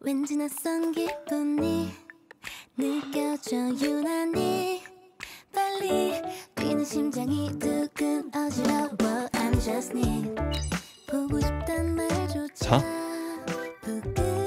왠지 낯선 기분이 느껴져 유난히. 빨리 뛰는 심장이 두근 어지러워. I'm just need. 보고 싶단 말조차 자. 부끄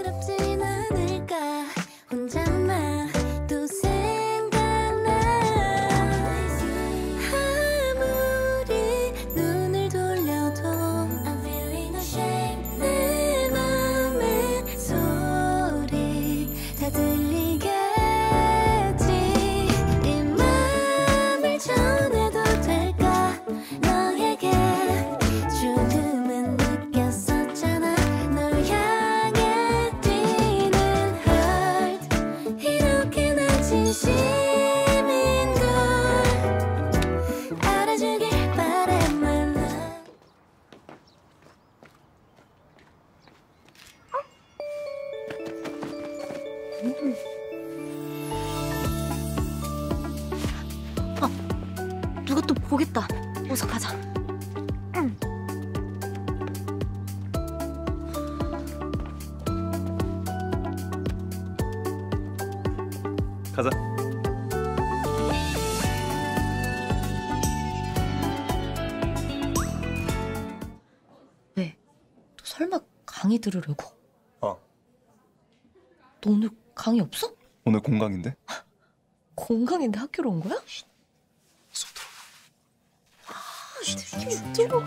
들으려고? 어. 너 오늘 강의 없어? 오늘 공강인데? 공강인데 학교로 온 거야? 들어.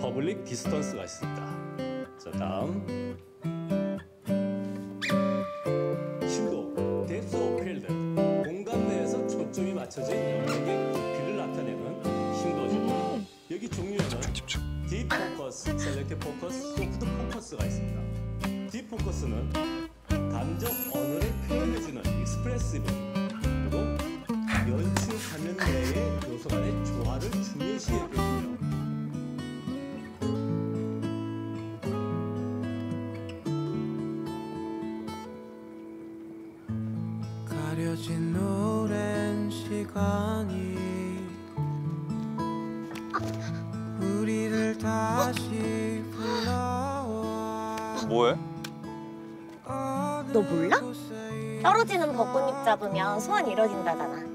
public distance가 있습니다. 자 다음 심도 of field 공간 내에서 초점이 맞춰진 영역의 깊이를 나타내는 심도죠. 여기 종류에는 deep focus, selective focus, soft focus가 있습니다. deep focus는 감정 언어를 표현해주는 expressive 그리고 연출 화면 내의 요소 간의 조화를 중요시해주고 너 몰라? 떨어지는 벚꽃잎 잡으면 소원 이뤄진다잖아.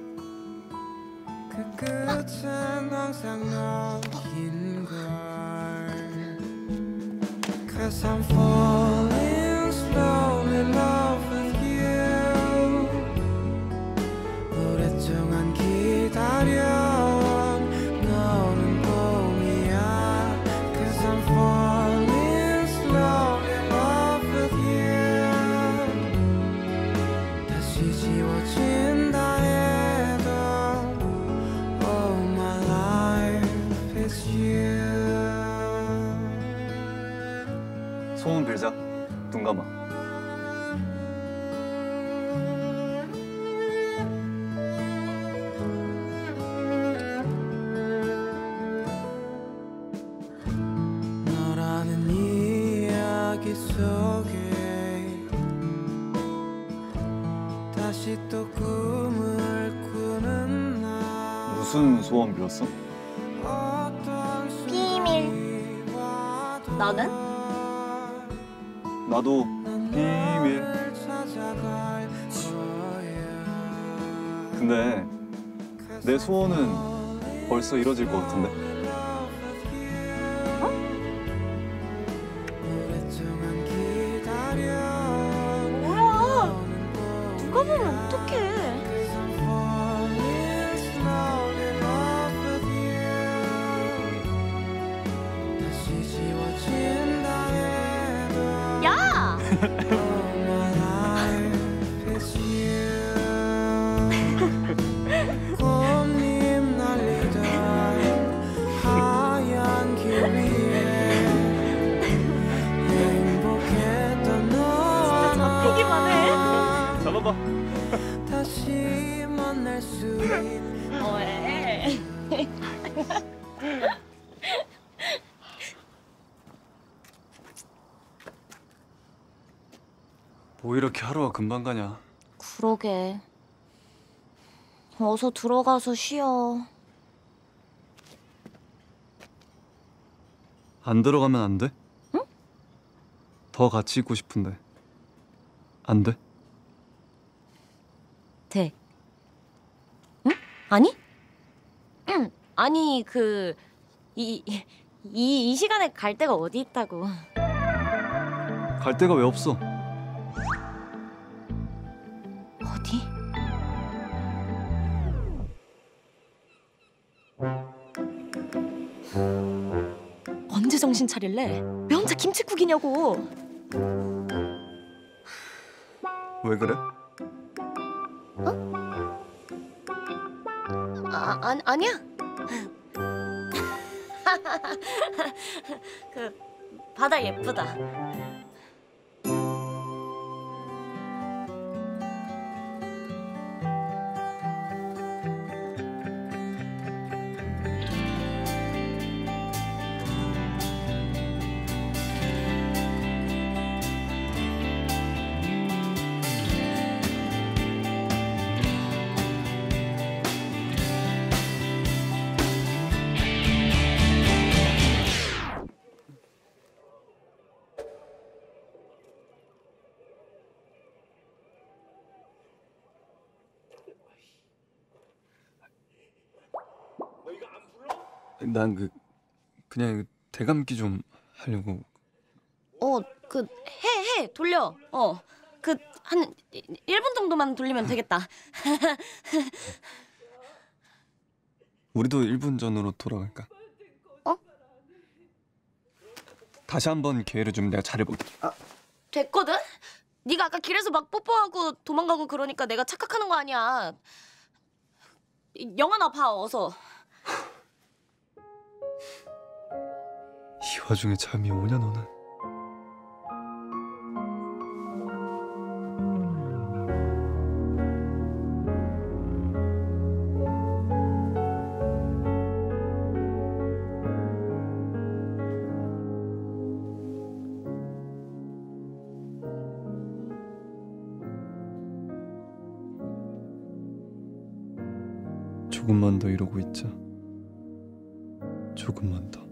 비밀. 근데 내 소원은 벌써 이뤄질 것 같은데. 금방 가냐? 그러게. 어서 들어가서 쉬어. 안 들어가면 안 돼? 더 같이 있고 싶은데 안 돼? 돼. 응? 아니? 응. 아니 그 이 이이 시간에 갈 데가 어디 있다고. 갈 데가 왜 없어? 어디? 언제 정신 차릴래? 왜 혼자 김치국이냐고. 왜 그래? 아, 아니, 아니야. 그 바다 예쁘다. 난 그 그냥 대감기 좀 하려고 어, 그 해, 해. 돌려. 어. 그 한 1분 정도만 돌리면 되겠다. 우리도 1분 전으로 돌아갈까? 어? 다시 한번 기회를 주면 내가 잘해볼게. 됐거든? 네가 아까 길에서 막 뽀뽀하고 도망가고 그러니까 내가 착각하는 거 아니야. 이- 영화나 봐 어서. 이 와중에 잠이 오냐 너는? 조금만 더 이러고 있자. 조금만 더.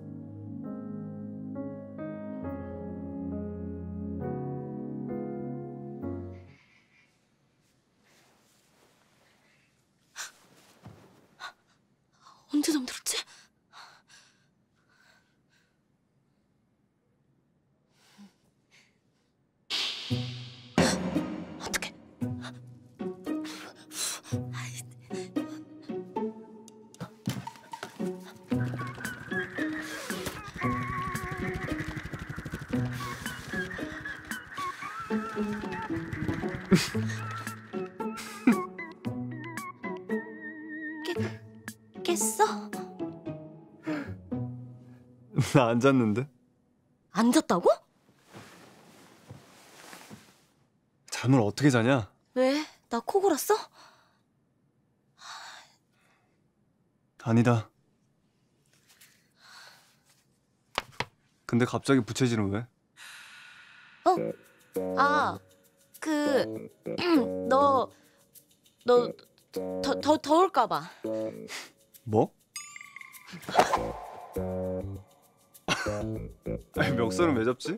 잠들었 나 안 잤는데? 앉았다고? 잠을 어떻게 자냐? 왜? 나 코 골았어? 아니다. 근데 갑자기 부채질은 왜? 아, 그, 너, 너, 더, 더, 더울까봐. 뭐? 아니 멱살은 왜 잡지?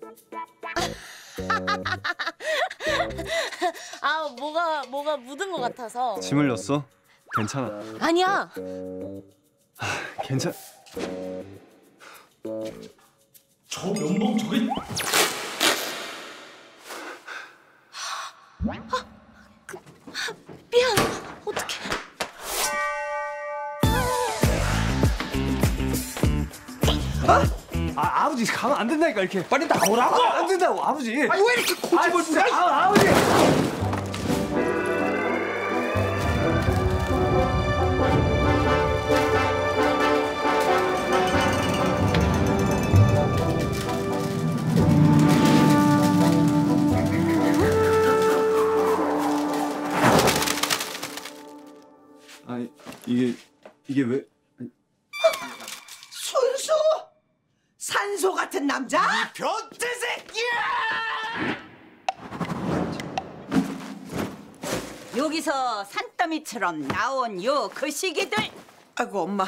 아, 뭐가, 뭐가 묻은 것 같아서. 침 흘렸어? 괜찮아. 아니야. 괜찮. 저 면봉 저게 미안. 어떡해. 아 아버지 가면 안 된다니까 이렇게. 빨리 나오라고. 안 된다고 아버지. 아니 왜 이렇게 고집을 부려? 아 아버지. 아니 이게 이게 왜? 순수 산소 같은 남자? 변태 새끼야! 여기서 산더미처럼 나온 요 거시기들 아이고 엄마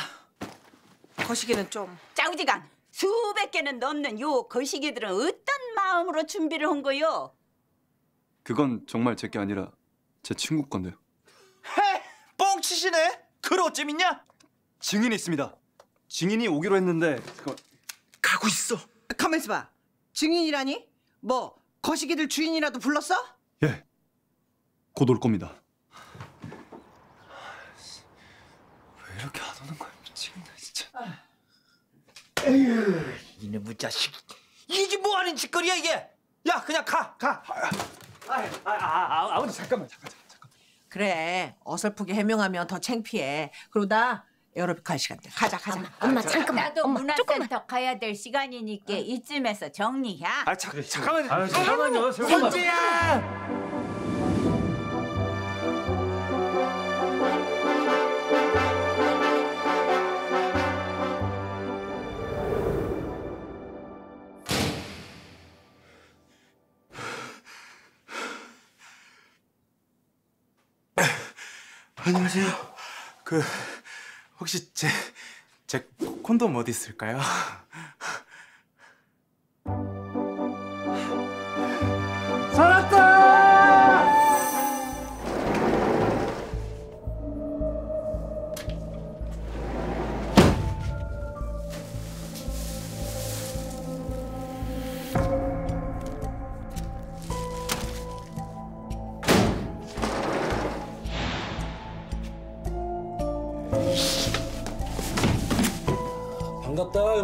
거시기는 좀 짜우지간 수백 개는 넘는 요 거시기들은 어떤 마음으로 준비를 한 거요? 그건 정말 제게 아니라 제 친구 건데요. 뻥치시네? 글 어쩜 있냐? 증인이 있습니다. 증인이 오기로 했는데 그거 가고 있어. 가만 있어봐. 증인이라니? 뭐 거시기들 주인이라도 불렀어? 예. 곧 올 겁니다. 왜 이렇게 안 오는 거야 미치겠네 진짜. 이놈의 자식. 이게 뭐 하는 짓거리야 이게? 야 그냥 가 가. 아, 아, 아, 아, 아버지 잠깐만 잠깐 잠깐 잠깐. 그래. 어설프게 해명하면 더 창피해. 그러다 에어로빅 할 시간 돼. 가자 가자. 엄마 잠깐만. 나도 엄마 조금만. 문화센터 가야 될 시간이니까 이쯤에서 정리해. 아 자, 잠깐만요. 아, 잠깐만요. 선재야. 안녕하세요. 그 혹시 제 제 콘돔 어디 있을까요?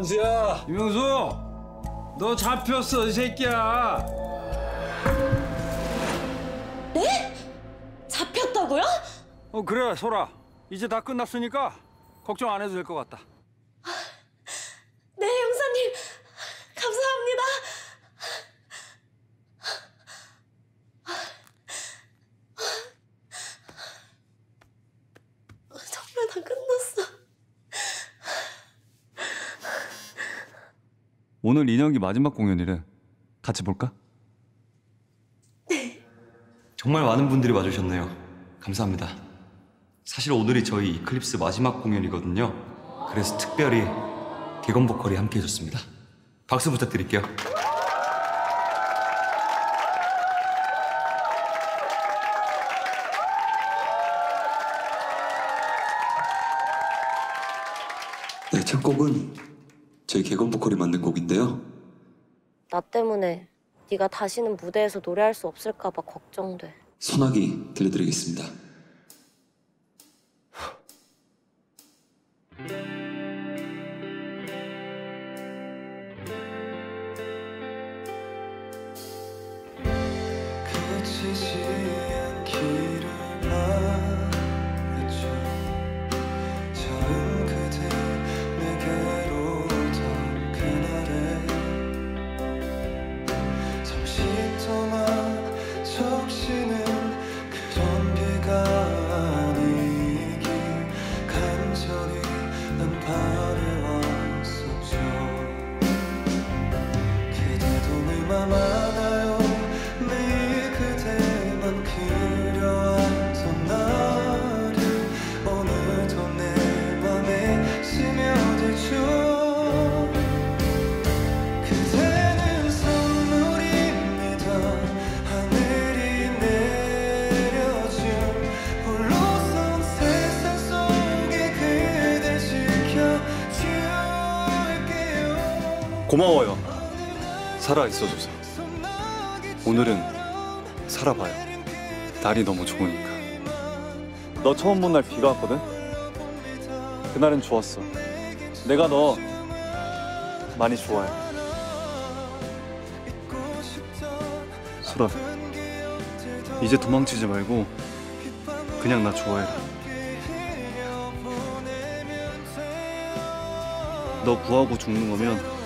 영수야 유명수, 너 잡혔어 이 새끼야. 잡혔다고요? 어 그래 소라, 이제 다 끝났으니까 걱정 안 해도 될 것 같다. 네 형사님 감사합니다. 정말 다 끝났어. 오늘 인혁이 마지막 공연이래. 같이 볼까? 정말 많은 분들이 와주셨네요. 감사합니다. 사실 오늘이 저희 이클립스 마지막 공연이거든요. 그래서 특별히 개건 보컬이 함께 해줬습니다. 박수 부탁드릴게요. 네, 첫 곡은 저희 개건 보컬이 만든 곡인데요. 나 때문에 네가 다시는 무대에서 노래할 수 없을까 봐 걱정돼. 소나기 들려드리겠습니다. 살아 있어줘서. 오늘은 살아봐요. 날이 너무 좋으니까. 너 처음 본 날 비가 왔거든. 그날은 좋았어. 내가 너 많이 좋아해. 소라, 이제 도망치지 말고 그냥 나 좋아해라. 너 구하고 죽는 거면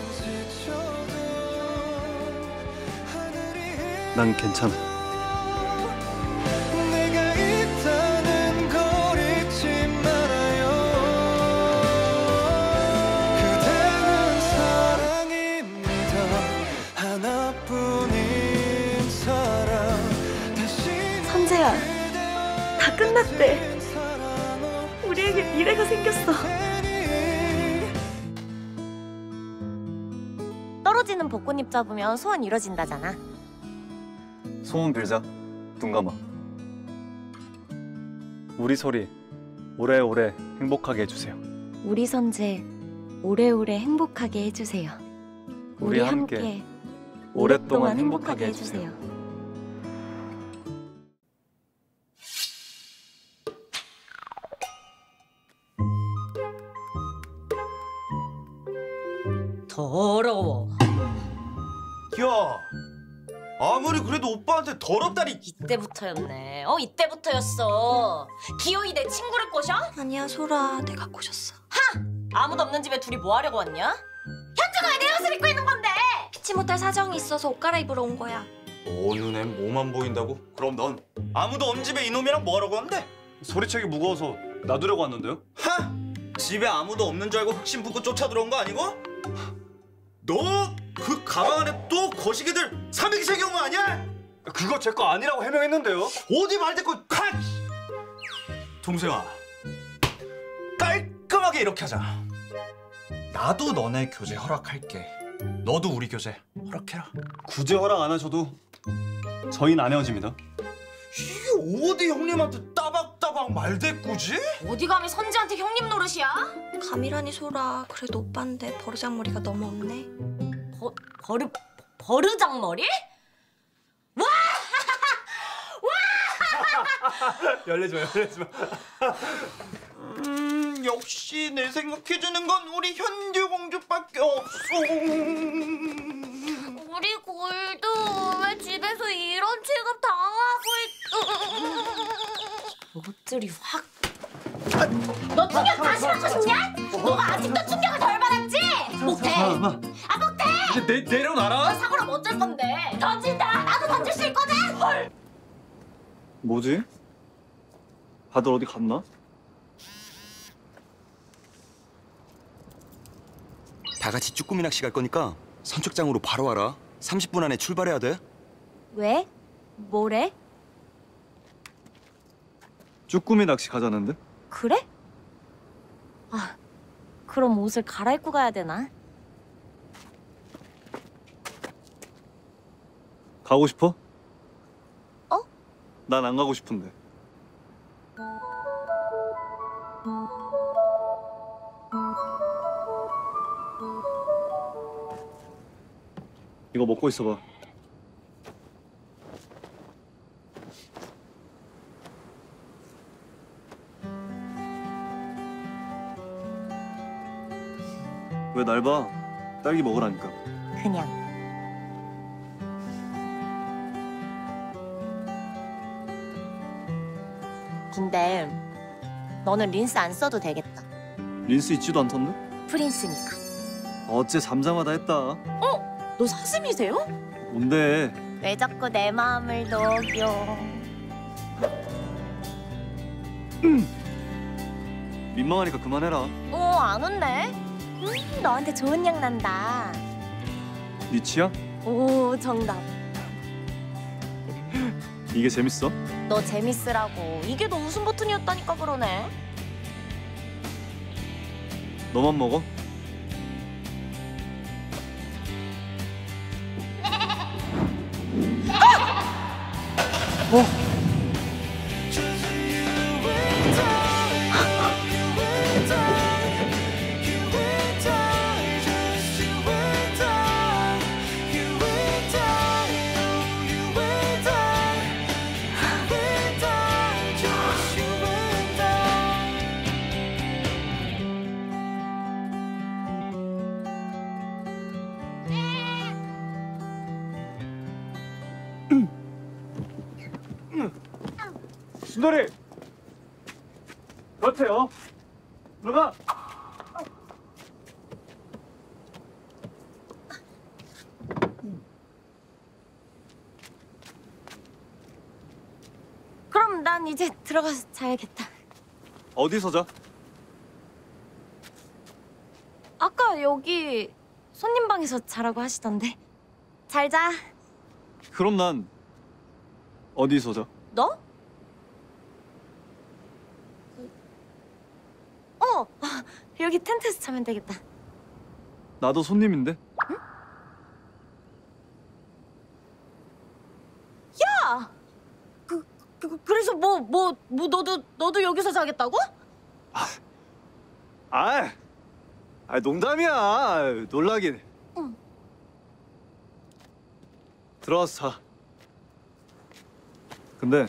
사랑 다시 선재야, 다 끝났대. 우리에게 미래가 생겼어. 터지는 벚꽃잎 잡으면 소원 이뤄진다잖아. 소원 빌자. 눈 감아. 우리 소리 오래오래 행복하게 해주세요. 우리 선재 오래오래 행복하게 해주세요. 우리 함께 오랫동안 행복하게 해주세요. 더럽다니. 이때부터였네. 어 이때부터였어. 기어이 내 친구를 꼬셔? 아니야 소라 내가 꼬셨어 아무도 없는 집에 둘이 뭐 하려고 왔냐? 현주가 왜내 옷을 입고 있는 건데? 피치 못할 사정이 있어서 옷 갈아입으러 온 거야 오 눈엔 뭐만 보인다고? 그럼 넌 아무도 없는 집에 이놈이랑 뭐하라고 한대? 소리책이 무거워서 놔두려고 왔는데요? 하! 집에 아무도 없는 줄 알고 흑심 붙고 쫓아 들어온 거 아니고? 너 그 가방 안에 또 거시기들 삼행시 경우 아니야? 그거 제 거 아니라고 해명했는데요? 어디 말대꾸 컷! 동생아 깔끔하게 이렇게 하자 나도 너네 교제 허락할게 너도 우리 교제 허락해라 굳이 허락 안 하셔도 저희는 안 헤어집니다. 이게 어디 형님한테 따박따박 말대꾸지? 어디 감히 선지한테 형님 노릇이야? 감이라니 소라 그래도 오빠인데 버르장머리가 너무 없네 버, 버르 버르장머리? 열내지 마, 열내지 마. 음 역시 내 생각해주는 건 우리 현주 공주밖에 없어 우리 골드 왜 집에서 이런 취급 당하고 있어 옷들이 확. 너 충격 다시 받고 싶냐? 너가 아직도 충격을 덜 받았지? 못해. 잠깐만. 아 못해. 이제 내, 내려놔라. 사고라면 어쩔 건데? 던진다. 나도 던질 수 있거든. 헐. 뭐지? 다들 어디 갔나? 다 같이 쭈꾸미 낚시 갈 거니까 선착장으로 바로 와라. 30분 안에 출발해야 돼. 왜? 뭐래? 쭈꾸미 낚시 가자는데? 그래? 아, 그럼 옷을 갈아입고 가야 되나? 가고 싶어? 어? 난 안 가고 싶은데. 먹고 있어봐. 왜 날 봐? 딸기 먹으라니까. 그냥. 근데 너는 린스 안 써도 되겠다. 린스 있지도 않던데? 프린스니까. 어째 잠잠하다 했다. 너 사슴이세요? 뭔데? 왜 자꾸 내 마음을 녹여? 민망하니까 그만해라. 어, 안 웃네. 음, 너한테 좋은 향 난다. 네 취향? 오, 정답. 이게 재밌어? 너 재밌으라고. 이게 너 웃음 버튼이었다니까 그러네. 너만 먹어? 순돌이! 그렇대요. 들어가! 그럼 난 이제 들어가서 자야겠다. 어디서 자? 아까 여기 손님 방에서 자라고 하시던데. 잘 자. 그럼 난 어디서 자? 너? 어, 아, 여기 텐트에서 자면 되겠다. 나도 손님인데? 응? 야! 그, 그, 그래서 뭐, 뭐, 뭐 너도, 너도 여기서 자겠다고? 아, 아, 아 농담이야. 놀라긴. 응. 들어와서 자. 근데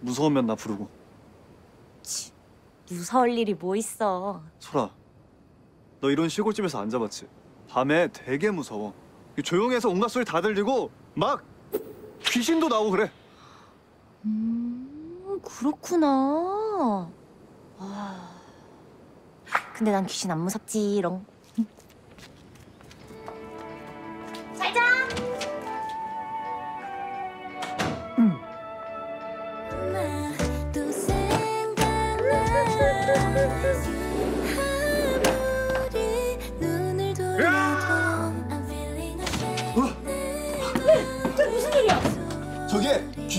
무서우면 나 부르고. 무서울 일이 뭐 있어? 소라, 너 이런 시골집에서 안 잡았지? 밤에 되게 무서워. 조용해서 온갖 소리 다 들리고 막 귀신도 나오고 그래. 음 그렇구나. 아 근데 난 귀신 안 무섭지롱.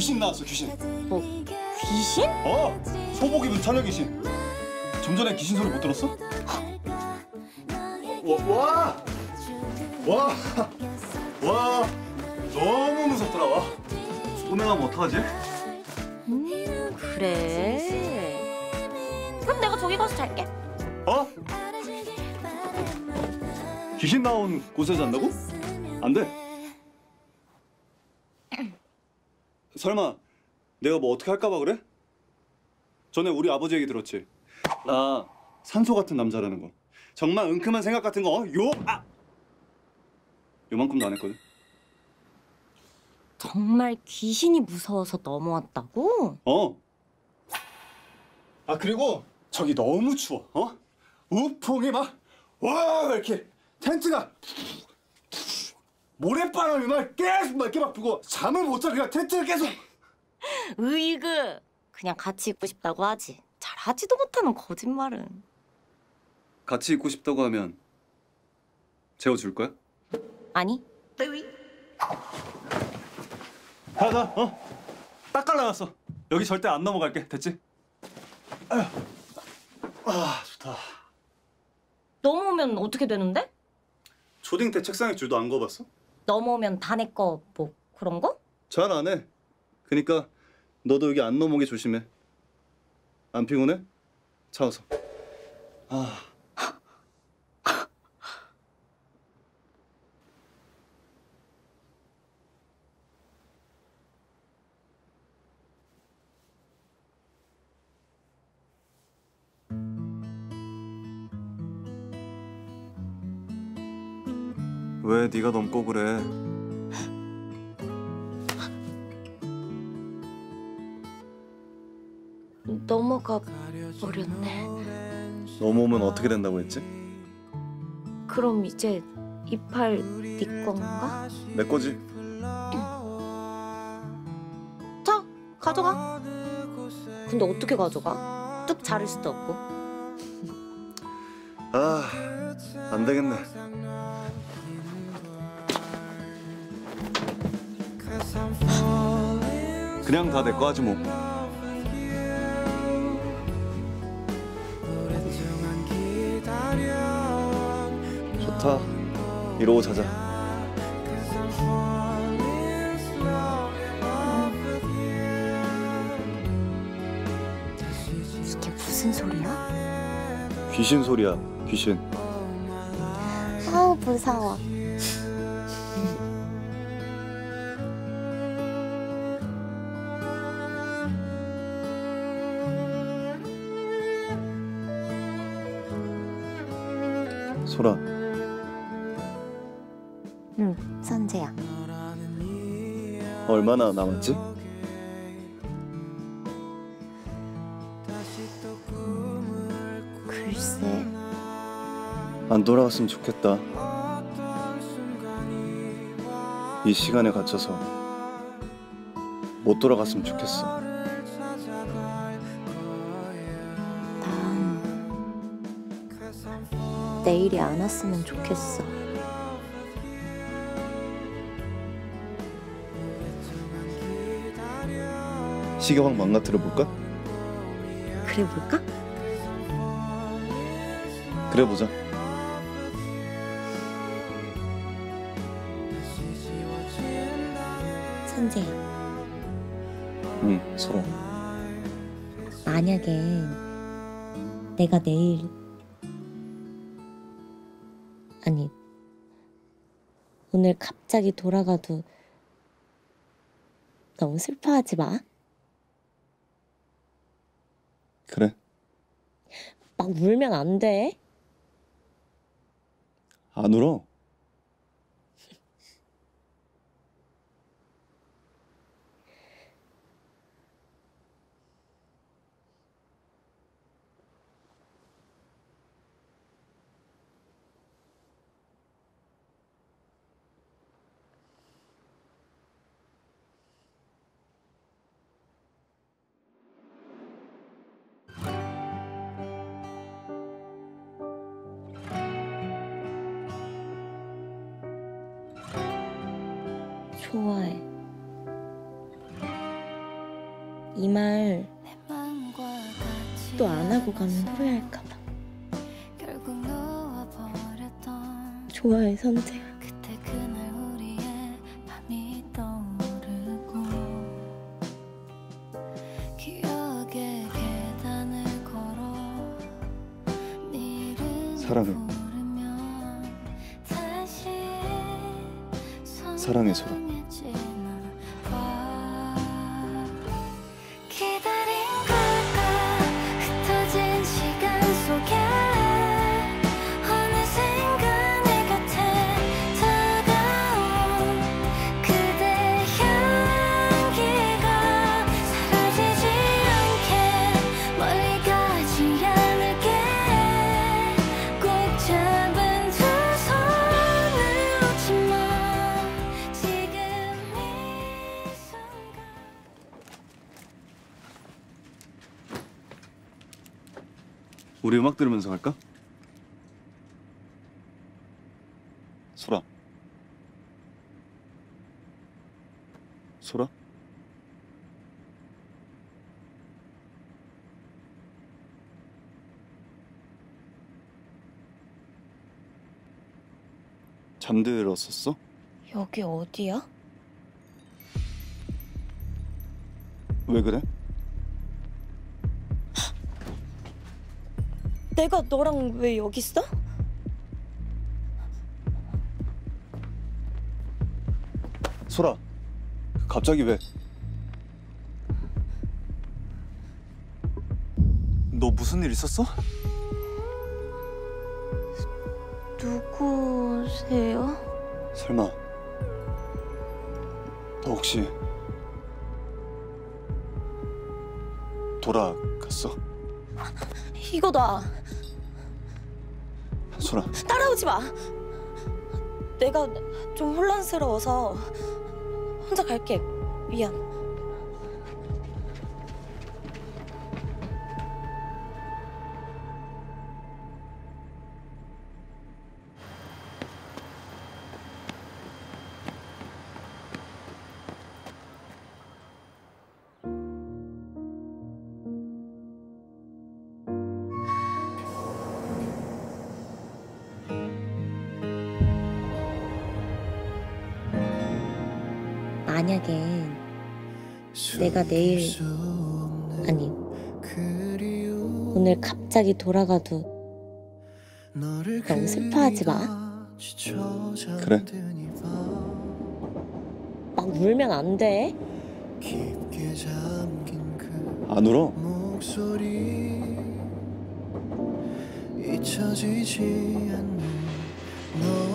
귀신 나왔어 귀신. 뭐 귀신? 어, 소복 입은 처녀 귀신. 좀 전에 귀신 소리 못 들었어? 와, 와, 와, 와, 너무 무섭더라. 와. 소명하면 어떡하지? 음 그래. 그럼 내가 저기 가서 잘게. 어? 귀신 나온 곳에 잔다고? 안 돼. 설마 내가 뭐 어떻게 할까봐 그래? 전에 우리 아버지 얘기 들었지? 나 산소 같은 남자라는 거. 정말 은큼한 생각 같은 거, 어? 요, 아! 요만큼도 안 했거든. 정말 귀신이 무서워서 넘어왔다고? 어. 아 그리고 저기 너무 추워. 어? 우풍이 막 와 이렇게 텐트가 모래바람이 막 계속 막 이렇게 막 불고 잠을 못 자. 그냥 텐트를 계속. 으이그 그냥 같이 있고 싶다고 하지. 잘하지도 못하는 거짓말은. 같이 있고 싶다고 하면 재워줄 거야? 아니 가자. 어? 딱 갈라놨어. 여기 절대 안 넘어갈게. 됐지? 아휴. 아 좋다. 넘어오면 어떻게 되는데? 초딩 때 책상에 줄도 안 거봤어? 넘어오면 다 내 거 뭐 그런 거? 잘 안 해. 그니까 너도 여기 안 넘어오게 조심해. 안 피곤해? 차 어서. 아. 왜 네가 넘고 그래? 넘어가 버렸네. 넘어오면 어떻게 된다고 했지? 그럼 이제 이팔 네 건가? 내 거지. 자 가져가. 근데 어떻게 가져가? 뚝 자를 수도 없고. 아, 안 되겠네. 그냥 다 내 거 하지 뭐. 좋다. 이러고 자자. 이게 무슨 소리야? 귀신 소리야. 귀신. 아우 무서워. 얼마나 남았지? 글쎄, 안 돌아왔으면 좋겠다. 이 시간에 갇혀서 못 돌아갔으면 좋겠어. 난 내일이 안 왔으면 좋겠어. 시계왕 망가뜨려 볼까? 그래 볼까? 그래 보자. 선재야. 응, 소라. 만약에 내가 내일 아니 오늘 갑자기 돌아가도 너무 슬퍼하지 마. 그래. 막 울면 안 돼. 안 울어. 후회할까 봐. 좋아해, 선재야. 우리 음악 들으면서 갈까? 소라. 소라? 잠들었었어? 여기 어디야? 왜 그래? 내가 너랑 왜 여기 있어? 소라. 갑자기 왜? 너 무슨 일 있었어? 누구세요? 설마 너 혹시 돌아갔어? 이거다. 소라 따라오지 마. 내가 좀 혼란스러워서 혼자 갈게. 미안. 만약에 내가 내일 아니 오늘 갑자기 돌아가도 너무 슬퍼하지 마. 그래 막 울면 안 돼. 안 울어? 잊혀지지 않는 너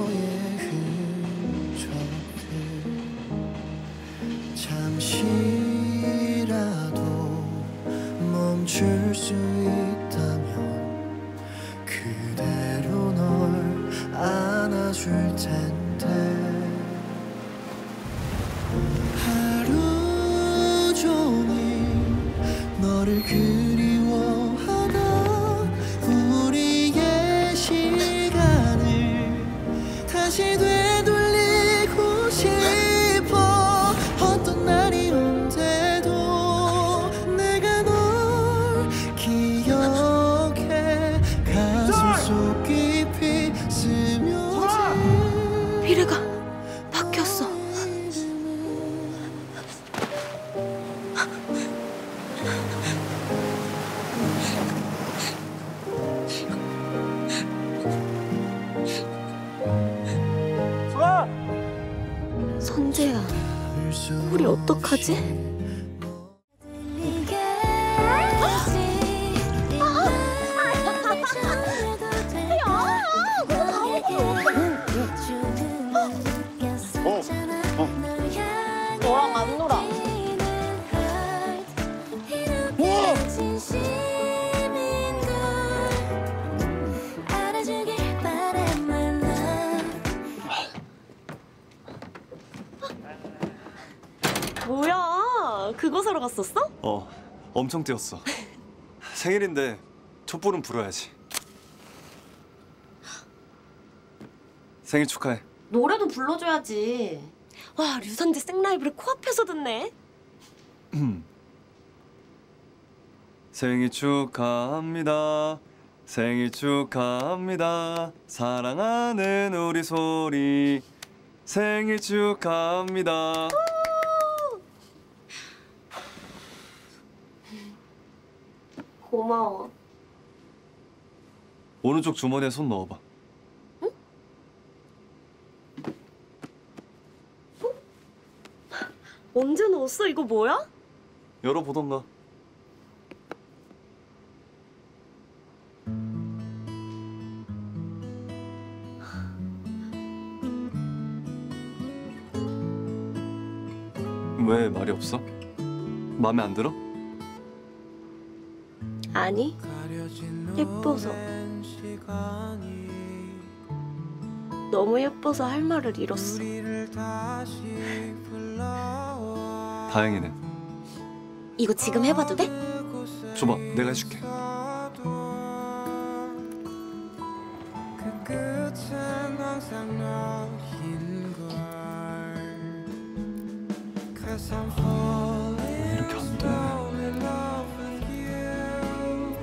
뭐야? 그거 사러 갔었어? 어, 엄청 뛰었어. 생일인데 촛불은 불어야지. 생일 축하해. 노래도 불러줘야지. 와, 류선재 생라이브를 코앞에서 듣네. 생일 축하합니다. 생일 축하합니다. 사랑하는 우리 소리. 생일 축하합니다. 고마워. 오른쪽 주머니에 손 넣어봐. 언제 넣었어? 이거 뭐야? 열어보던가. 왜 말이 없어? 마음에 안 들어? 아니, 예뻐서. 너무 예뻐서 할 말을 잃었어. 다행이네. 이거 지금 해봐도 돼? 줘봐, 내가 해줄게. 이렇게 안 돼. slowly in love with you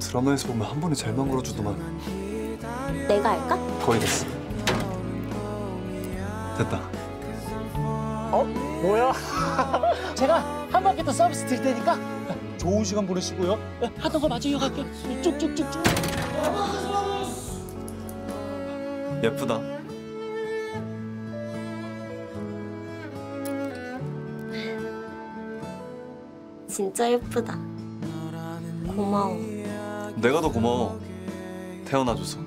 드라마에서 보면 한 번에 잘만 걸어주더만. 내가 할까? 거의 됐어. 됐다. 어? 뭐야? 제가 한 바퀴 더 서비스 드릴 테니까 좋은 시간 보내시고요. 하던 거 마저 이어갈게요. 쭉쭉쭉쭉. 예쁘다. 진짜 예쁘다. 고마워. 내가 더 고마워. 태어나줘서.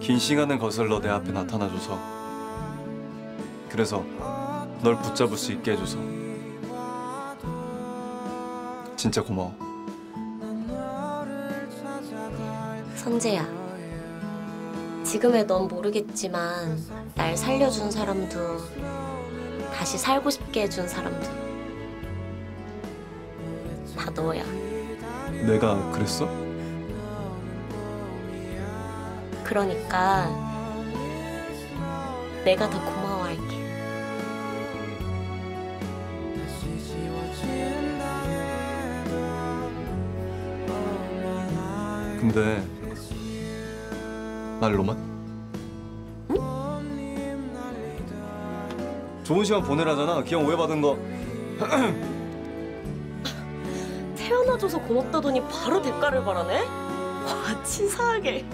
긴 시간을 거슬러 내 앞에 나타나줘서. 그래서 널 붙잡을 수 있게 해줘서. 진짜 고마워. 선재야. 지금의 넌 모르겠지만 날 살려준 사람도 다시 살고 싶게 해준 사람도 다 너야. 내가 그랬어? 그러니까 내가 더 고마워할게. 근데 말로만? 좋은 시간 보내라잖아. 기왕 오해받은 거. 태어나줘서 고맙다더니 바로 대가를 바라네? 와 치사하게.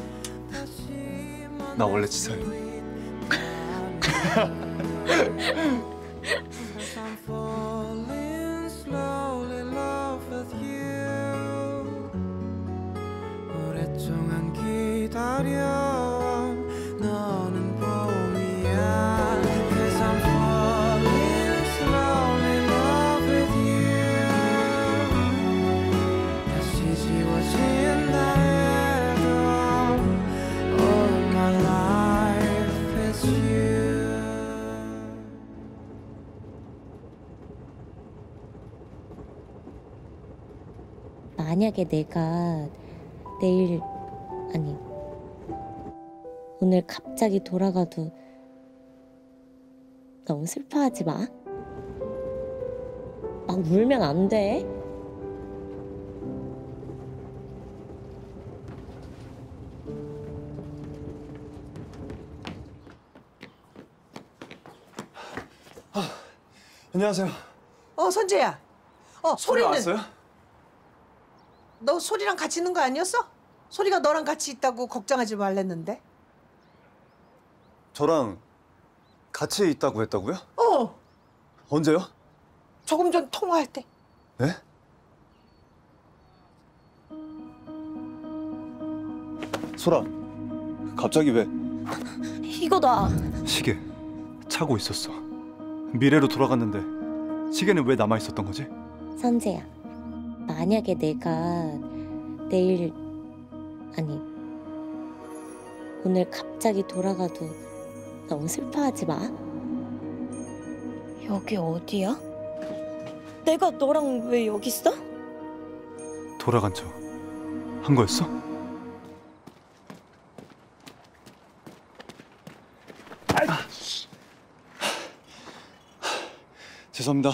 나 원래 치사해. 만약에 내가 내일 아니 오늘 갑자기 돌아가도 너무 슬퍼하지 마. 막 울면 안 돼. 안녕하세요. 어 선재야. 어 소리 소리는 왔어요? 너 소리랑 같이 있는 거 아니었어? 소리가 너랑 같이 있다고 걱정하지 말랬는데. 저랑 같이 있다고 했다고요? 어, 언제요? 조금 전 통화할 때. 네? 소라, 갑자기 왜? 이거다. 시계 차고 있었어. 미래로 돌아갔는데 시계는 왜 남아 있었던 거지? 선재야, 만약에 내가 내일 아니 오늘 갑자기 돌아가도 너무 슬퍼하지 마. 여기 어디야? 내가 너랑 왜 여기 있어? 돌아간 척 한 거였어? 죄송합니다.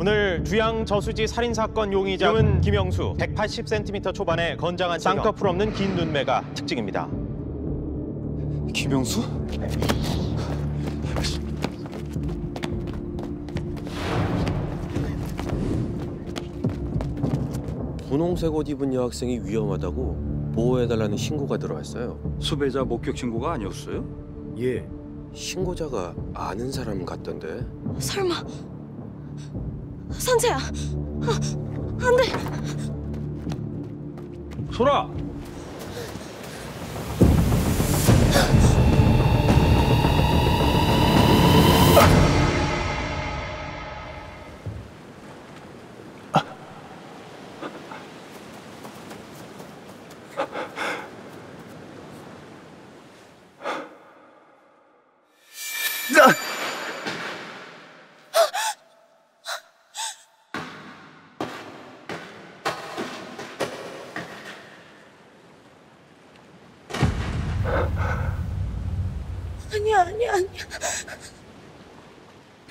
오늘 주양 저수지 살인 사건 용의자는 김영수 180cm 초반의 건장한 쌍꺼풀 없는 긴 눈매가 특징입니다. 김영수? 분홍색 옷 입은 여학생이 위험하다고 보호해달라는 신고가 들어왔어요. 수배자 목격 신고가 아니었어요? 예. 신고자가 아는 사람 같던데. 설마 선재야? 아, 안 돼. 소라!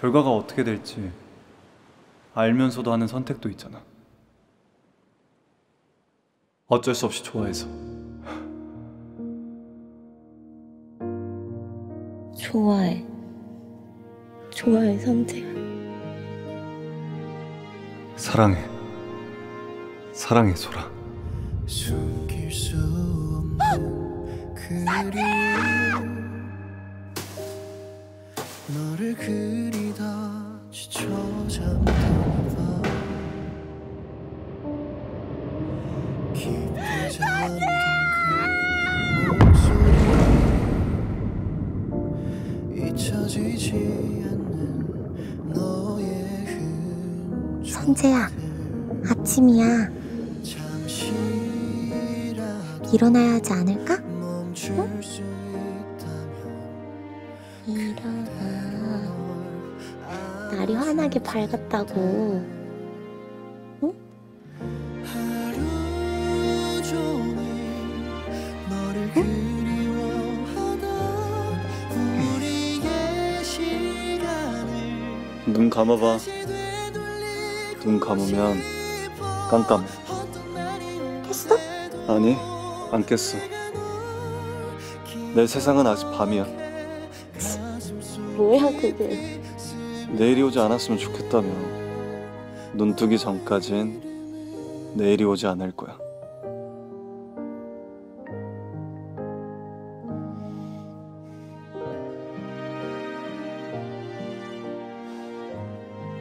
결과가 어떻게 될지 알면서도 하는 선택도 있잖아. 어쩔 수 없이 좋아해서. 좋아해. 좋아해 선재야. 사랑해. 사랑해 소라. 숨길 수 없는 그리움 너를 그리다 지쳐 잠든 밤 깊게 잠긴 그 목소리 잊혀지지 않는 너의 흔적 선재야, 아침이야. 일어나야 하지 않을까? 환하게 밝았다고. 눈 감아봐. 눈 감으면 깜깜해. 깼어? 아니, 안 깼어. 내 세상은 아직 밤이야. 뭐야 그게? 내일이 오지 않았으면 좋겠다며. 눈 뜨기 전까진 내일이 오지 않을 거야.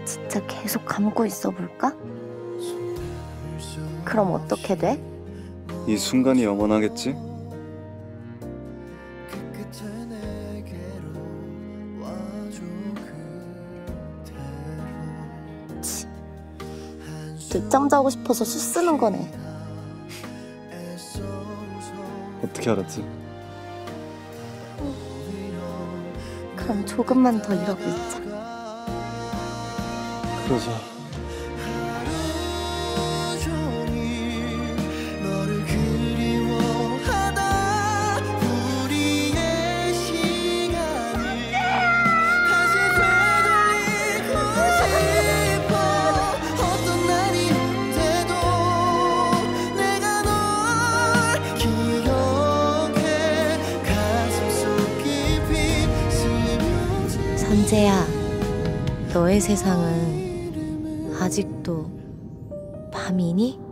진짜 계속 감고 있어 볼까? 그럼 어떻게 돼? 이 순간이 영원하겠지? 늦잠 자고 싶어서 수 쓰는 거네. 어떻게 알았지? 그럼 조금만 더 이러고 있자. 그러자. 선재야, 너의 세상은 아직도 밤이니?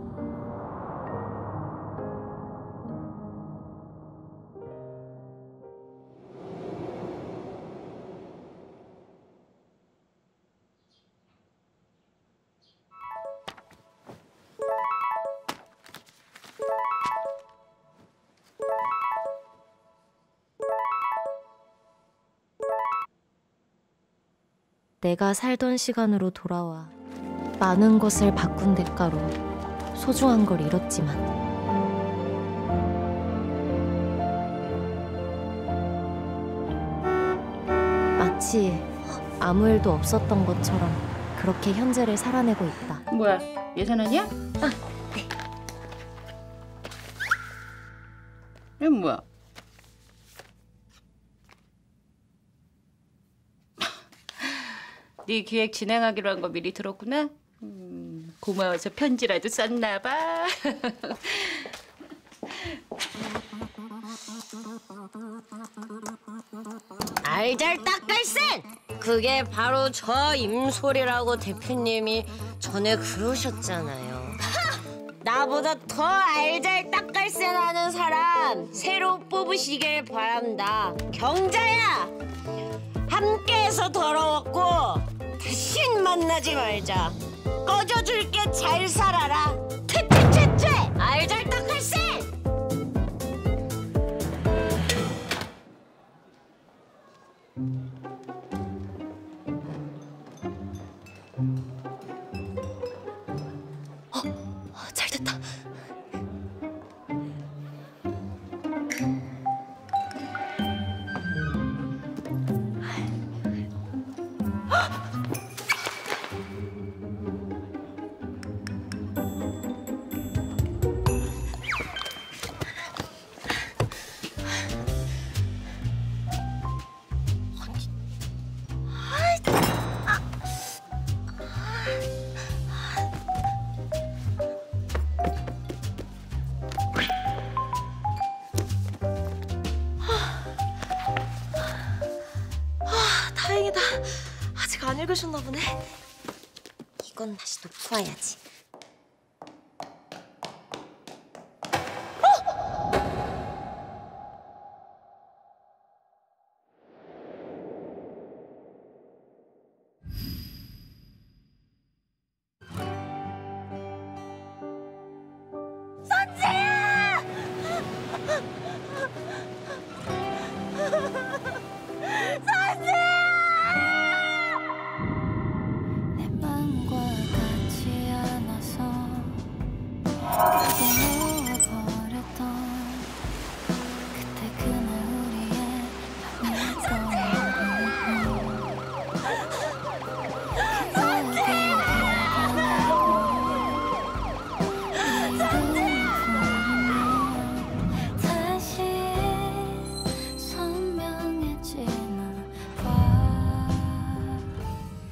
내가 살던 시간으로 돌아와 많은 것을 바꾼 대가로 소중한 걸 잃었지만 마치 아무 일도 없었던 것처럼 그렇게 현재를 살아내고 있다. 뭐야 예산안이야? 아, 네. 이건 뭐야? 네 기획 진행하기로 한 거 미리 들었구나. 음, 고마워서 편지라도 썼나 봐. 알잘딱갈센! 그게 바로 저 임솔이라고 대표님이 전에 그러셨잖아요. 나보다 더 알잘딱갈센하는 사람 새로 뽑으시길 바란다. 경자야! 함께해서 더러웠고 다 신 만나지 말자. 꺼져줄게 잘 살아라. 퇴퇴퇴퇴! 알잘딱갈센! 읽으셨나 보네. 이건 다시 놓고 와야지.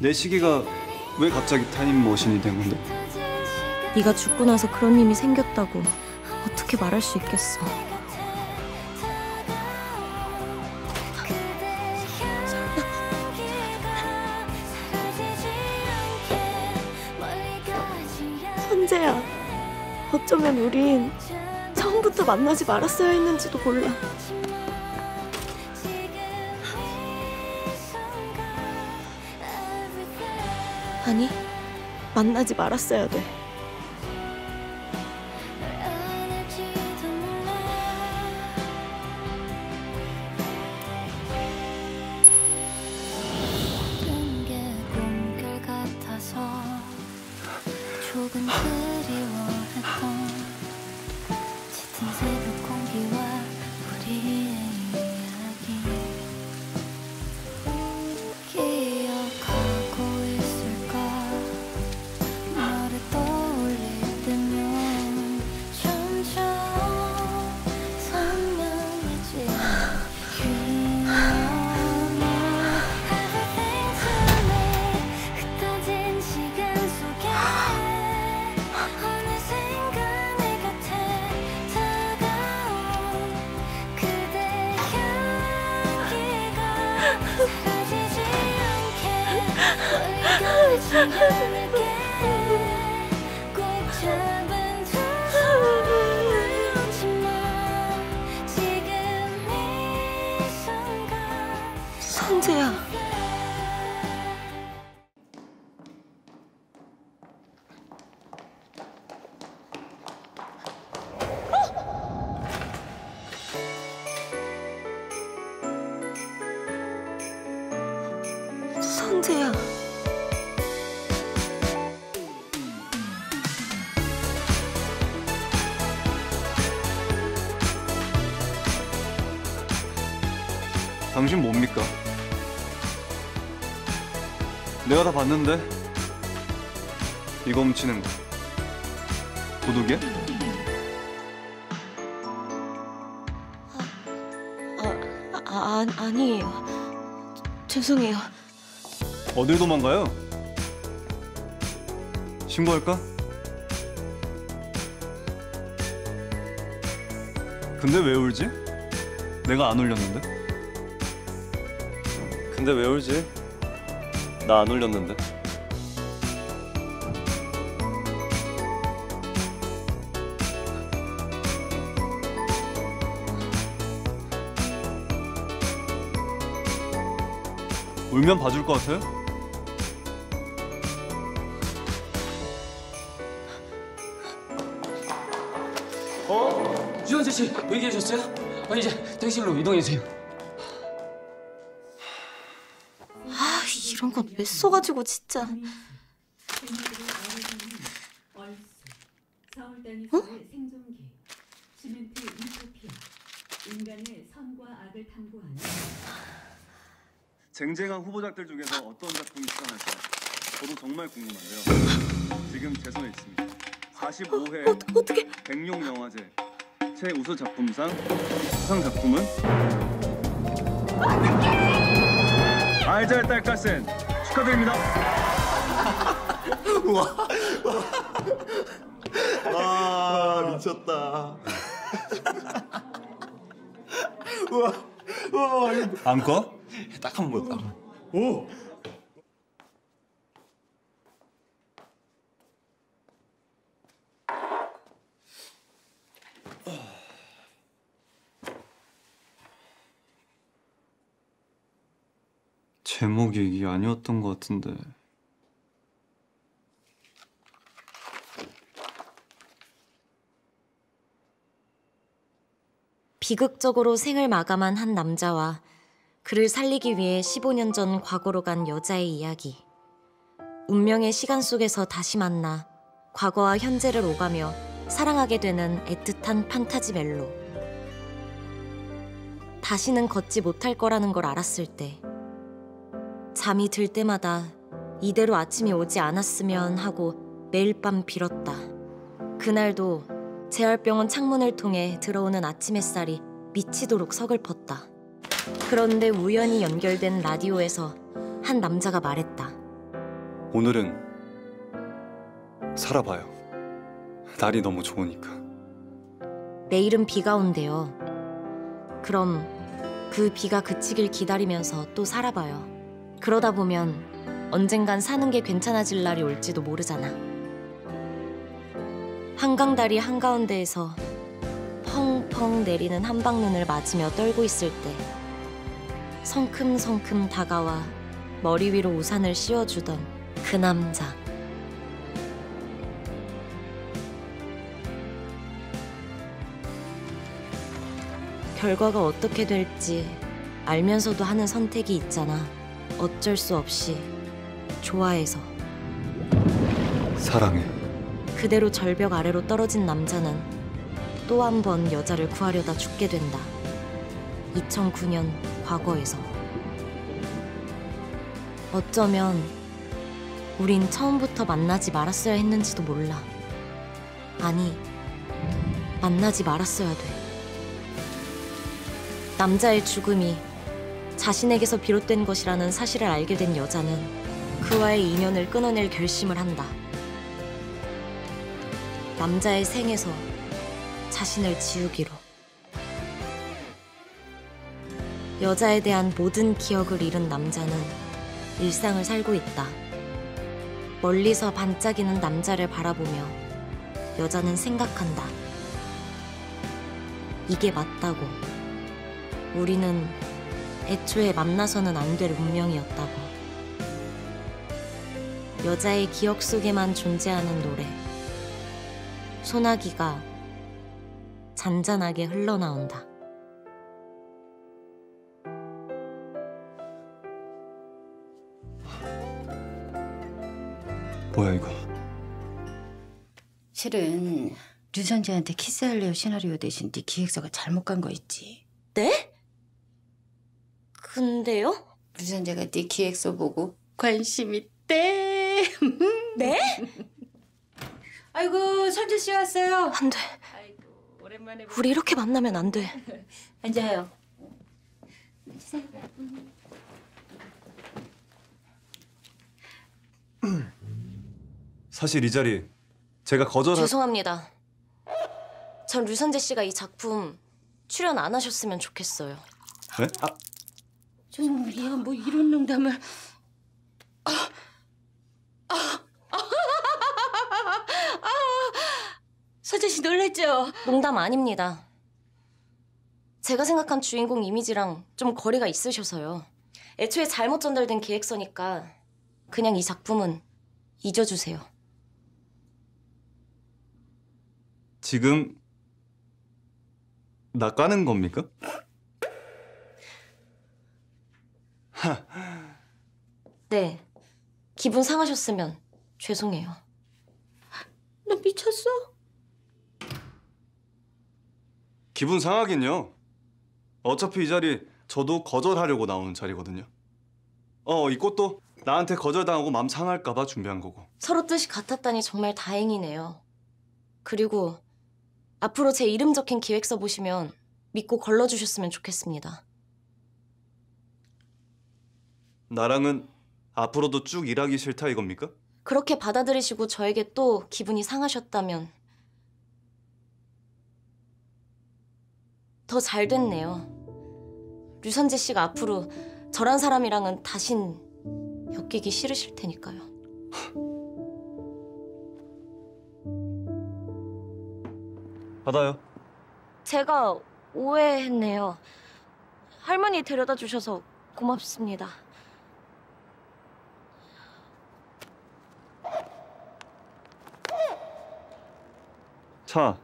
내 시기가 왜 갑자기 타임 머신이 된 건데? 네가 죽고 나서 그런 힘이 생겼다고 어떻게 말할 수 있겠어? 선재야, 어쩌면 우린 처음부터 만나지 말았어야 했는지도 몰라. 아니, 만나지 말았어야 돼. 당신 뭡니까? 내가 다 봤는데 이거 훔치는 거 도둑이야? 아, 아 아니에요. 죄송해요. 어딜 도망가요? 신고할까? 근데 왜 울지? 내가 안 울렸는데? 근데 왜 울지? 나 안 울렸는데. 울면 봐줄 것 같아요? 어? 유현재 씨, 왜 계셨어요? 아, 이제 대실로 이동해주세요. 이런 건 왜 써가지고 진짜. 탐구하는 쟁쟁한 후보작들 중에서 어떤 작품이 수상할까? 저도 정말 궁금한데요. 지금 제 손에 있습니다. 45회 어떻게? 백룡 영화제 최우수 작품상 수상 작품은 알잘 딸까센 축하드립니다. 와, 와 미쳤다. 우와, 우와, 안꺼? 딱한 번, 딱. 오. 이게 아니었던 것 같은데. 비극적으로 생을 마감한 한 남자와 그를 살리기 위해 15년 전 과거로 간 여자의 이야기. 운명의 시간 속에서 다시 만나 과거와 현재를 오가며 사랑하게 되는 애틋한 판타지 멜로. 다시는 걷지 못할 거라는 걸 알았을 때 잠이 들 때마다 이대로 아침이 오지 않았으면 하고 매일 밤 빌었다. 그날도 재활병원 창문을 통해 들어오는 아침 햇살이 미치도록 서글펐다. 그런데 우연히 연결된 라디오에서 한 남자가 말했다. 오늘은 살아봐요. 날이 너무 좋으니까. 내일은 비가 온대요. 그럼 그 비가 그치길 기다리면서 또 살아봐요. 그러다 보면 언젠간 사는 게 괜찮아질 날이 올지도 모르잖아. 한강다리 한가운데에서 펑펑 내리는 한방눈을 맞으며 떨고 있을 때 성큼성큼 다가와 머리 위로 우산을 씌워주던 그 남자. 결과가 어떻게 될지 알면서도 하는 선택이 있잖아. 어쩔 수 없이 좋아해서 사랑해. 그대로 절벽 아래로 떨어진 남자는 또 한 번 여자를 구하려다 죽게 된다. 2009년 과거에서 어쩌면 우린 처음부터 만나지 말았어야 했는지도 몰라. 아니, 만나지 말았어야 돼. 남자의 죽음이 자신에게서 비롯된 것이라는 사실을 알게 된 여자는 그와의 인연을 끊어낼 결심을 한다. 남자의 생에서 자신을 지우기로. 여자에 대한 모든 기억을 잃은 남자는 일상을 살고 있다. 멀리서 반짝이는 남자를 바라보며 여자는 생각한다. 이게 맞다고. 우리는 애초에 만나서는 안 될 운명이었다고. 여자의 기억 속에만 존재하는 노래. 소나기가 잔잔하게 흘러나온다. 뭐야 이거? 실은 류선재한테 키스할래요 시나리오 대신 네 기획서가 잘못 간 거 있지. 네? 근데요? 유선재가 네 기획서 보고 관심 있대. 네? 아이고 설주 씨 왔어요. 안 돼. 오랜만에 우리 이렇게 만나면 안 돼. 앉아요. 사실 이 자리 제가 거절할 죄송합니다. 전 류선재 씨가 이 작품 출연 안 하셨으면 좋겠어요. 네? 아, 정말이야 뭐 이런 농담을. 서재 씨 놀랬죠? 농담 아닙니다. 제가 생각한 주인공 이미지랑 좀 거리가 있으셔서요. 애초에 잘못 전달된 기획서니까 그냥 이 작품은 잊어주세요. 지금 나 까는 겁니까? 네. 기분 상하셨으면 죄송해요. 너 미쳤어? 기분 상하긴요. 어차피 이 자리 저도 거절하려고 나오는 자리거든요. 어, 이 꽃도 나한테 거절당하고 맘 상할까 봐 준비한 거고. 서로 뜻이 같았다니 정말 다행이네요. 그리고 앞으로 제 이름 적힌 기획서 보시면 믿고 걸러주셨으면 좋겠습니다. 나랑은 앞으로도 쭉 일하기 싫다 이겁니까? 그렇게 받아들이시고 저에게 또 기분이 상하셨다면 더 잘 됐네요. 류선재 씨가 앞으로 저란 사람이랑은 다신 엮이기 싫으실 테니까요. 받아요. 제가 오해했네요. 할머니 데려다 주셔서 고맙습니다. 차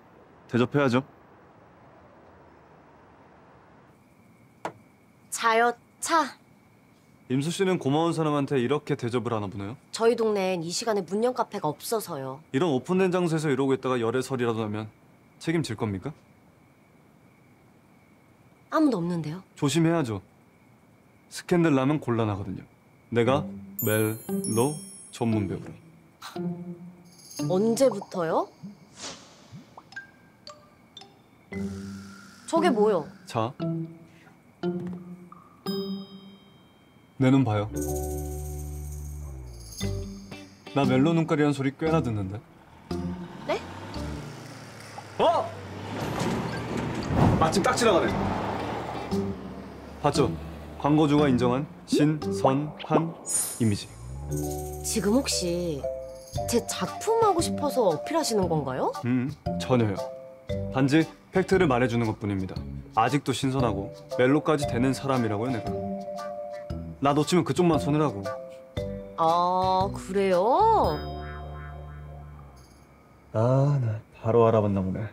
대접해야죠. 자요, 차. 임수 씨는 고마운 사람한테 이렇게 대접을 하나 보네요. 저희 동네엔 이 시간에 문연 카페가 없어서요. 이런 오픈된 장소에서 이러고 있다가 열애설이라도 나면 책임질 겁니까? 아무도 없는데요. 조심해야죠. 스캔들 나면 곤란하거든요. 내가 멜로 전문 배우라. 언제부터요? 저게 뭐요? 자, 내 눈 봐요. 나 멜로 눈깔이란 소리 꽤나 듣는데. 네? 어? 마침 딱 지나가네. 봤죠? 광고주가 인정한 신선한 이미지. 지금 혹시 제 작품 하고 싶어서 어필하시는 건가요? 음, 전혀요. 단지 팩트를 말해주는 것뿐입니다. 아직도 신선하고 멜로까지 되는 사람이라고요, 내가. 나 놓치면 그쪽만 손해라고. 아, 그래요? 아, 나 바로 알아봤나 보네.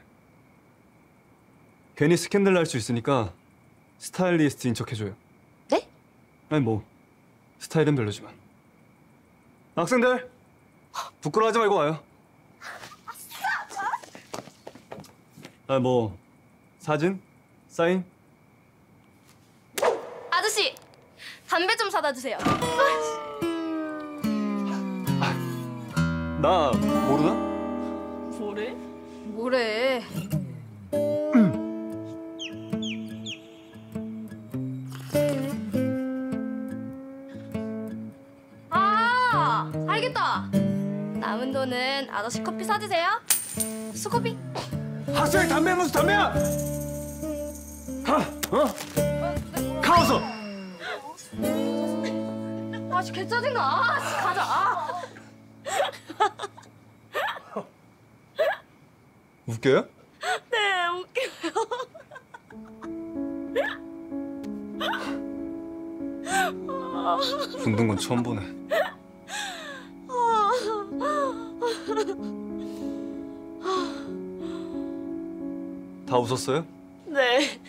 괜히 스캔들 날 수 있으니까 스타일리스트인 척 해줘요. 네? 아니 뭐 스타일은 별로지만. 학생들 부끄러워하지 말고 와요. 아 뭐 사진, 사인. 아저씨 담배 좀 사다 주세요. 나 모르나? 뭐래? 뭐래? 아 알겠다. 남은 돈은 아저씨 커피 사주세요. 수고비. 학생이 담배 무슨 담배야? 하, 어? 카오서. 아씨 개 짜증나. 아, 씨, 가자. 아. 웃겨요? 네, 웃겨요. 웃는 건 처음 보네. 다 웃었어요? 네.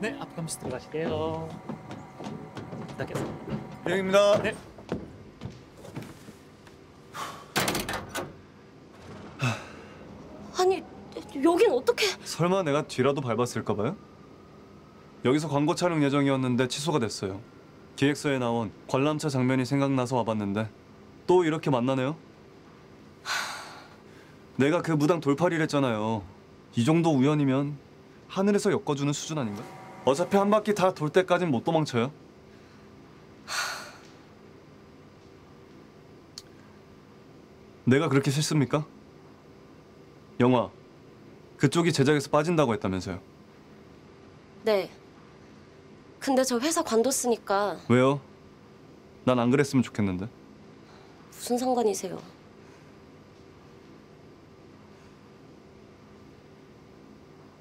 네, 앞 감시 들어가실게요. 부탁해서. 여기입니다. 네. 여긴 어떻게? 설마 내가 뒤라도 밟았을까 봐요? 여기서 광고 촬영 예정이었는데 취소가 됐어요. 기획서에 나온 관람차 장면이 생각나서 와봤는데 또 이렇게 만나네요. 내가 그 무당 돌팔이랬잖아요. 이 정도 우연이면 하늘에서 엮어주는 수준 아닌가? 어차피 한 바퀴 다 돌 때까진 못 도망쳐요. 내가 그렇게 싫습니까? 영화 그쪽이 제작에서 빠진다고 했다면서요. 네. 근데 저 회사 관뒀으니까 왜요? 난 안 그랬으면 좋겠는데. 무슨 상관이세요?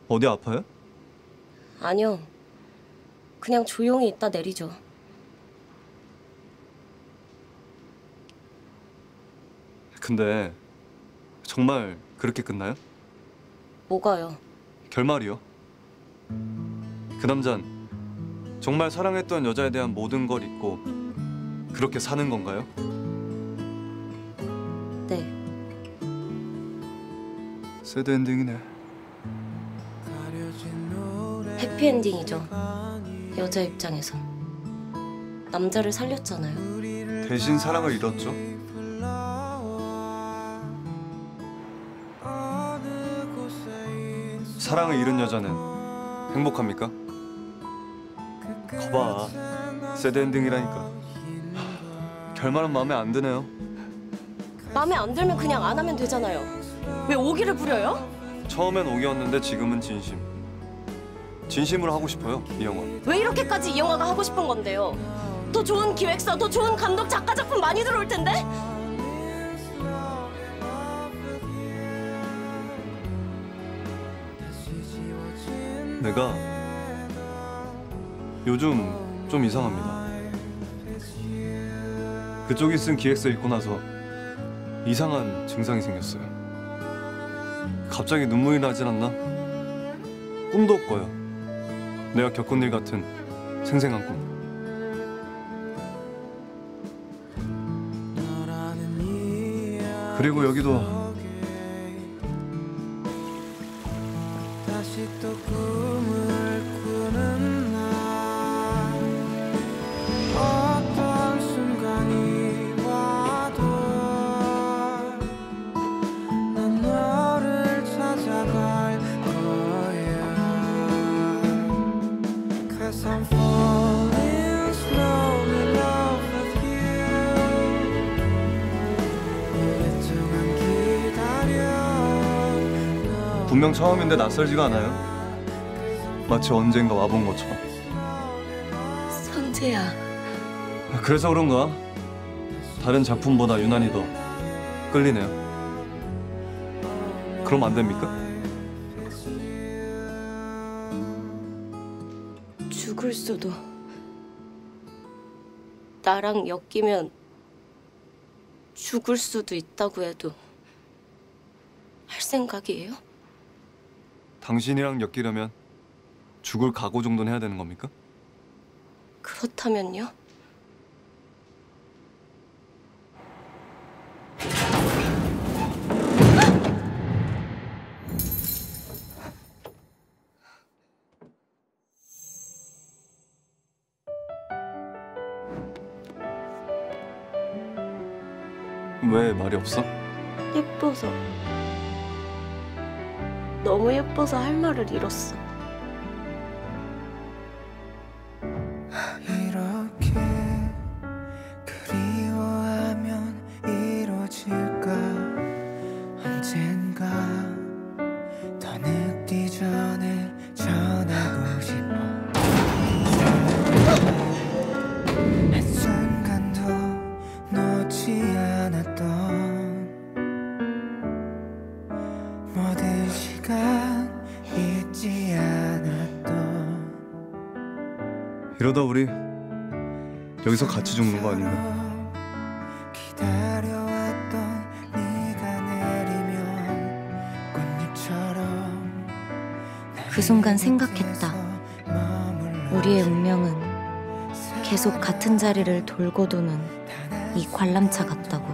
어디 아파요? 아니요. 그냥 조용히 있다 내리죠. 근데 정말 그렇게 끝나요? 뭐가요? 결말이요. 그 남잔 정말 사랑했던 여자에 대한 모든 걸 잊고 그렇게 사는 건가요? 네. 새드 엔딩이네. 해피엔딩이죠. 여자 입장에서. 남자를 살렸잖아요. 대신 사랑을 잃었죠. 사랑을 잃은 여자는 행복합니까? 거봐, 새드 엔딩이라니까. 하, 결말은 마음에 안 드네요. 마음에 안 들면 그냥 안 하면 되잖아요. 왜 오기를 부려요? 처음엔 오기였는데 지금은 진심. 진심으로 하고 싶어요, 이 영화. 왜 이렇게까지 이 영화가 하고 싶은 건데요? 더 좋은 기획사, 더 좋은 감독, 작가 작품 많이 들어올 텐데? 내가 요즘 좀 이상합니다. 그쪽이 쓴 기획서 읽고 나서 이상한 증상이 생겼어요. 갑자기 눈물이 나질 않나? 꿈도 꿔요. 내가 겪은 일 같은 생생한 꿈. 그리고 여기도 분명 처음인데 낯설지가 않아요. 마치 언젠가 와본 것처럼. 선재야. 그래서 그런가? 다른 작품보다 유난히 더 끌리네요. 그럼 안 됩니까? 죽을 수도. 나랑 엮이면 죽을 수도 있다고 해도 할 생각이에요? 당신이랑 엮이려면 죽을 각오 정도는 해야 되는 겁니까? 그렇다면요? 왜 말이 없어? 예뻐서. 너무 예뻐서 할 말을 잃었어. 여기서 같이 죽는 거 아닌가? 기다려왔던 네가 내리면 꽃잎처럼 그 순간 생각했다. 우리의 운명은 계속 같은 자리를 돌고 도는 이 관람차 같다고.